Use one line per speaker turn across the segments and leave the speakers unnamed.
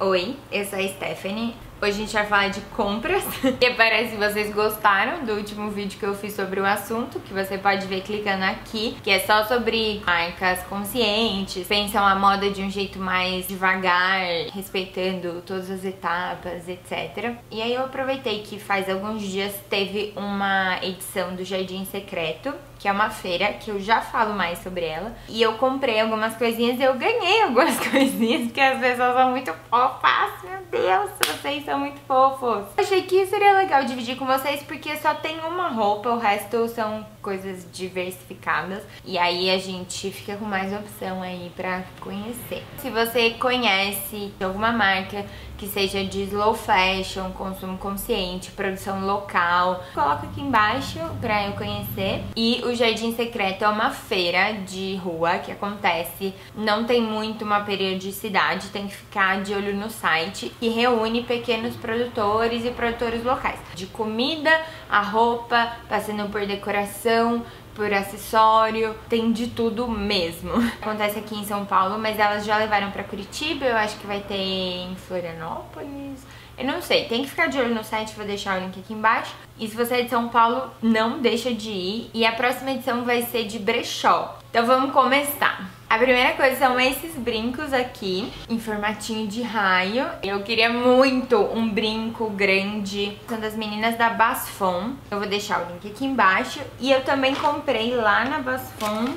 Oi, eu sou a Stephanie. Hoje a gente vai falar de compras. E parece que vocês gostaram do último vídeo que eu fiz sobre o assunto, que você pode ver clicando aqui, que é só sobre marcas conscientes, pensam a moda de um jeito mais devagar, respeitando todas as etapas, etc. E aí eu aproveitei que faz alguns dias teve uma edição do Jardim Secreto, que é uma feira que eu já falo mais sobre ela. E eu comprei algumas coisinhas e eu ganhei algumas coisinhas que as pessoas são muito fofas. Meu Deus, vocês são muito fofos. Achei que seria legal dividir com vocês porque só tem uma roupa, o resto são coisas diversificadas. E aí a gente fica com mais opção aí pra conhecer. Se você conhece alguma marca que seja de slow fashion, consumo consciente, produção local, coloca aqui embaixo pra eu conhecer. E o Jardim Secreto é uma feira de rua que acontece, não tem muito uma periodicidade, tem que ficar de olho no site, que reúne pequenos produtores e produtores locais, de comida, a roupa, passando por decoração, por acessório, tem de tudo mesmo. Acontece aqui em São Paulo, mas elas já levaram pra Curitiba, eu acho que vai ter em Florianópolis. Eu não sei, tem que ficar de olho no site, vou deixar o link aqui embaixo. E se você é de São Paulo, não deixa de ir. E a próxima edição vai ser de brechó. Então vamos começar. A primeira coisa são esses brincos aqui, em formatinho de raio. Eu queria muito um brinco grande. São das meninas da Basfon. Eu vou deixar o link aqui embaixo. E eu também comprei lá na Basfon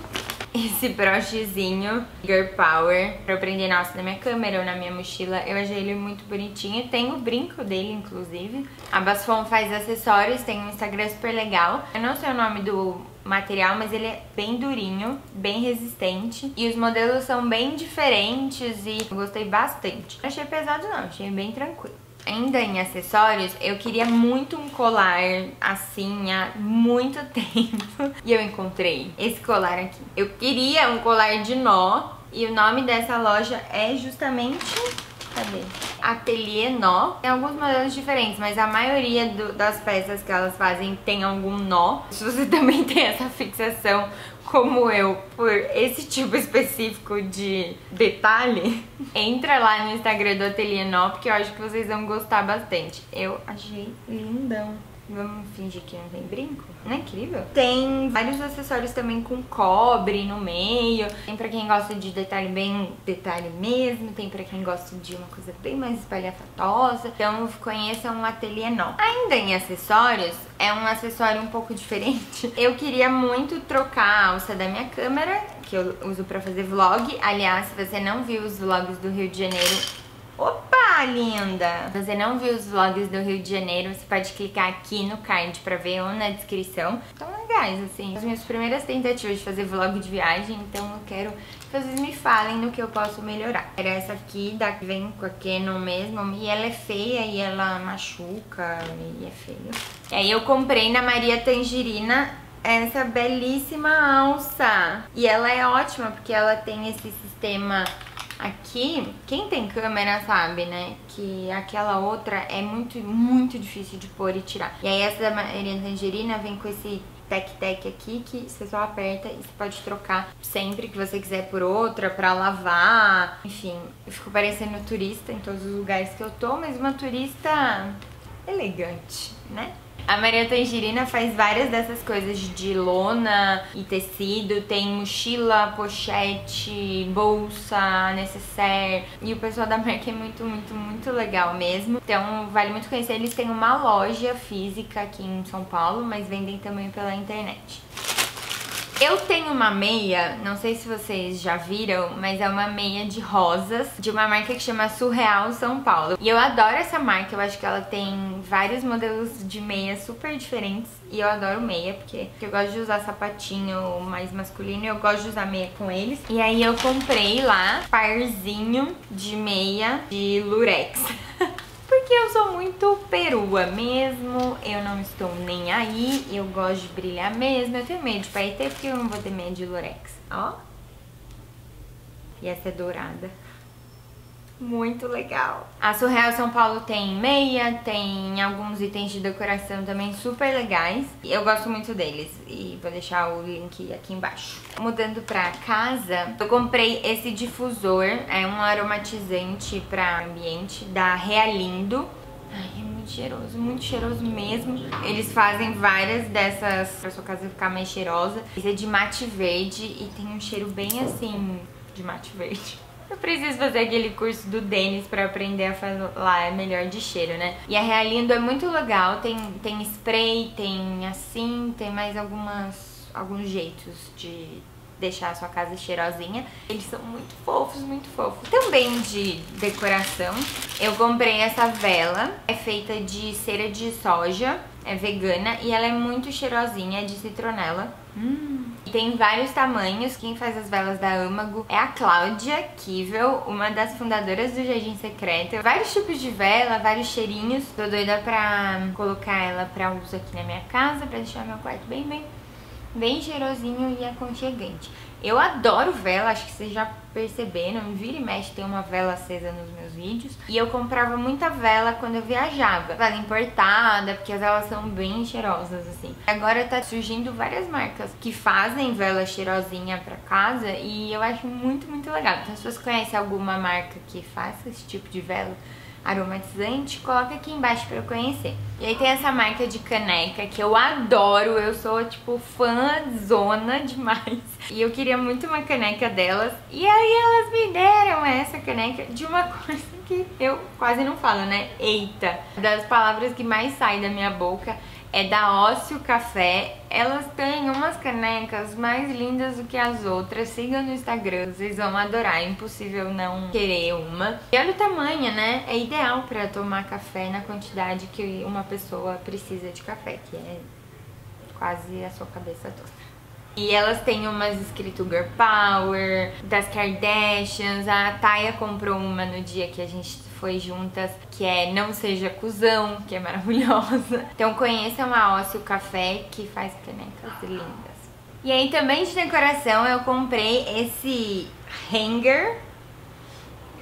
esse brochezinho Girl Power pra eu prender na alça da minha câmera ou na minha mochila. Eu achei ele muito bonitinho. Tem o brinco dele, inclusive. A Basfon faz acessórios, tem um Instagram super legal. Eu não sei o nome do material, mas ele é bem durinho, bem resistente. E os modelos são bem diferentes e eu gostei bastante. Não achei pesado não, achei bem tranquilo. Ainda em acessórios, eu queria muito um colar assim há muito tempo. E eu encontrei esse colar aqui. Eu queria um colar de nó. E o nome dessa loja é justamente... Cadê? Ateliê Nó. Tem alguns modelos diferentes, mas a maioria do, das peças que elas fazem tem algum nó. Se você também tem essa fixação como eu por esse tipo específico de detalhe, entra lá no Instagram do Ateliê Nó, porque eu acho que vocês vão gostar bastante. Eu achei lindão. Vamos fingir que não tem brinco? Não é incrível? Tem vários acessórios também com cobre no meio. Tem pra quem gosta de detalhe bem detalhe mesmo. Tem pra quem gosta de uma coisa bem mais espalhafatosa. Então conheça um ateliê não. Ainda em acessórios, é um acessório um pouco diferente. Eu queria muito trocar a alça da minha câmera, que eu uso pra fazer vlog. Aliás, se você não viu os vlogs do Rio de Janeiro, Opa, linda! Se você não viu os vlogs do Rio de Janeiro, você pode clicar aqui no card pra ver ou na descrição. Estão legais, assim. As minhas primeiras tentativas de fazer vlog de viagem, então eu quero que vocês me falem no que eu posso melhorar. Era essa aqui, da que vem com a Canon mesmo, e ela é feia e ela machuca e é feio. E aí eu comprei na Maria Tangerina essa belíssima alça. E ela é ótima porque ela tem esse sistema Aqui, quem tem câmera sabe, né, que aquela outra é muito, muito difícil de pôr e tirar. E aí essa da Maria Tangerina vem com esse tec-tec aqui que você só aperta e você pode trocar sempre que você quiser por outra, pra lavar, enfim. Eu fico parecendo turista em todos os lugares que eu tô, mas uma turista elegante, né? A Maria Tangerina faz várias dessas coisas de lona e tecido, tem mochila, pochete, bolsa, necessaire. E o pessoal da marca é muito, muito, muito legal mesmo. Então vale muito conhecer. Eles têm uma loja física aqui em São Paulo, mas vendem também pela internet. Eu tenho uma meia, não sei se vocês já viram, mas é uma meia de rosas, de uma marca que chama Surreal São Paulo. E eu adoro essa marca, eu acho que ela tem vários modelos de meia super diferentes. E eu adoro meia, porque eu gosto de usar sapatinho mais masculino e eu gosto de usar meia com eles. E aí eu comprei lá parzinho de meia de lurex. porque eu sou muito perua mesmo, eu não estou nem aí, eu gosto de brilhar mesmo, eu tenho medo de paetê porque eu não vou ter medo de lurex, ó. E essa é dourada. Muito legal. A Surreal São Paulo tem meia, tem alguns itens de decoração também super legais. Eu gosto muito deles e vou deixar o link aqui embaixo. Mudando pra casa, eu comprei esse difusor, é um aromatizante pra ambiente da Realindo. Ai, é muito cheiroso, muito cheiroso mesmo. Eles fazem várias dessas pra sua casa ficar mais cheirosa. Esse é de mate verde e tem um cheiro bem assim de mate verde. Eu preciso fazer aquele curso do Denis pra aprender a falar melhor de cheiro, né? E a Realindo é muito legal, tem, tem spray, tem assim, tem mais algumas, alguns jeitos de deixar a sua casa cheirosinha. Eles são muito fofos, muito fofos. Também de decoração, eu comprei essa vela. É feita de cera de soja, é vegana e ela é muito cheirosinha, é de citronela. Hum. Tem vários tamanhos, quem faz as velas da Amago é a Cláudia Kivel, uma das fundadoras do Jardim Secreto. Vários tipos de vela, vários cheirinhos. Tô doida pra colocar ela pra uso aqui na minha casa, pra deixar meu quarto bem, bem bem cheirosinho e aconchegante. Eu adoro vela, acho que vocês já perceberam, vira e mexe tem uma vela acesa nos meus vídeos. E eu comprava muita vela quando eu viajava, vela importada, porque as velas são bem cheirosas assim. Agora tá surgindo várias marcas que fazem vela cheirosinha pra casa e eu acho muito, muito legal. Então se você conhece alguma marca que faça esse tipo de vela, aromatizante, coloca aqui embaixo pra eu conhecer. E aí tem essa marca de caneca que eu adoro, eu sou tipo fã zona demais. E eu queria muito uma caneca delas. E aí elas me deram essa caneca de uma coisa que eu quase não falo, né? Eita! Das palavras que mais saem da minha boca é da Ócio Café. Elas têm umas canecas mais lindas do que as outras. Siga no Instagram, vocês vão adorar. É impossível não querer uma. E olha o tamanho, né? É ideal para tomar café na quantidade que uma pessoa precisa de café, que é quase a sua cabeça toda. E elas têm umas escrito Girl Power, das Kardashians. A Taya comprou uma no dia que a gente foi juntas, que é Não Seja Cusão, que é maravilhosa. Então conheçam a Ócio Café, que faz canecas lindas. E aí também de decoração eu comprei esse hanger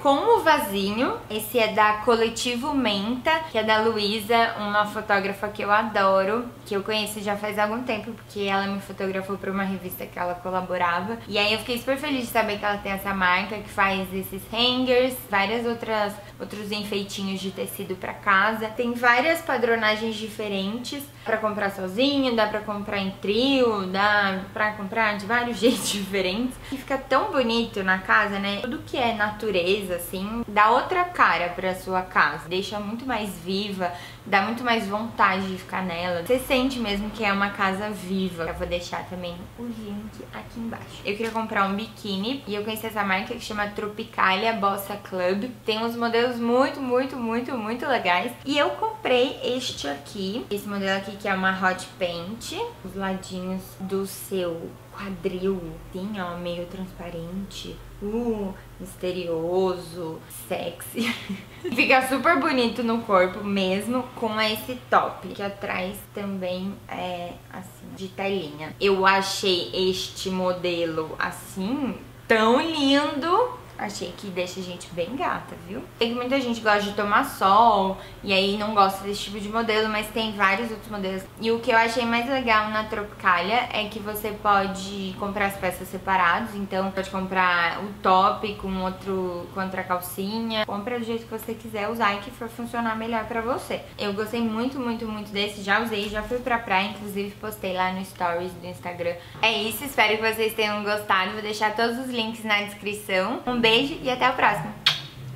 com o vasinho. Esse é da Coletivo Menta, que é da Luísa, uma fotógrafa que eu adoro, que eu conheço já faz algum tempo, porque ela me fotografou para uma revista que ela colaborava. E aí eu fiquei super feliz de saber que ela tem essa marca que faz esses hangers, várias outras outros enfeitinhos de tecido para casa. Tem várias padronagens diferentes para comprar sozinho, dá para comprar em trio, dá para comprar de vários jeitos diferentes. E fica tão bonito na casa, né? Tudo que é natureza assim, dá outra cara pra sua casa. Deixa muito mais viva, dá muito mais vontade de ficar nela. Você sente mesmo que é uma casa viva. Eu vou deixar também o link aqui embaixo. Eu queria comprar um biquíni e eu conheci essa marca que chama Tropicalia Bossa Club. Tem uns modelos muito, muito, muito, muito legais. E eu comprei este aqui, esse modelo aqui que é uma Hot Paint. Os ladinhos do seu quadril, assim, ó, meio transparente. Uh, misterioso, sexy. Fica super bonito no corpo mesmo com esse top, que atrás também é assim, de telinha. Eu achei este modelo assim tão lindo Achei que deixa a gente bem gata, viu? Tem muita gente gosta de tomar sol e aí não gosta desse tipo de modelo, mas tem vários outros modelos. E o que eu achei mais legal na Tropicalia é que você pode comprar as peças separadas, então pode comprar o top com outro com outra calcinha, compra do jeito que você quiser usar e que for funcionar melhor pra você. Eu gostei muito, muito, muito desse, já usei, já fui pra praia, inclusive postei lá no stories do Instagram. É isso, espero que vocês tenham gostado, vou deixar todos os links na descrição. Um beijo beijo e até o próximo.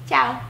Tchau!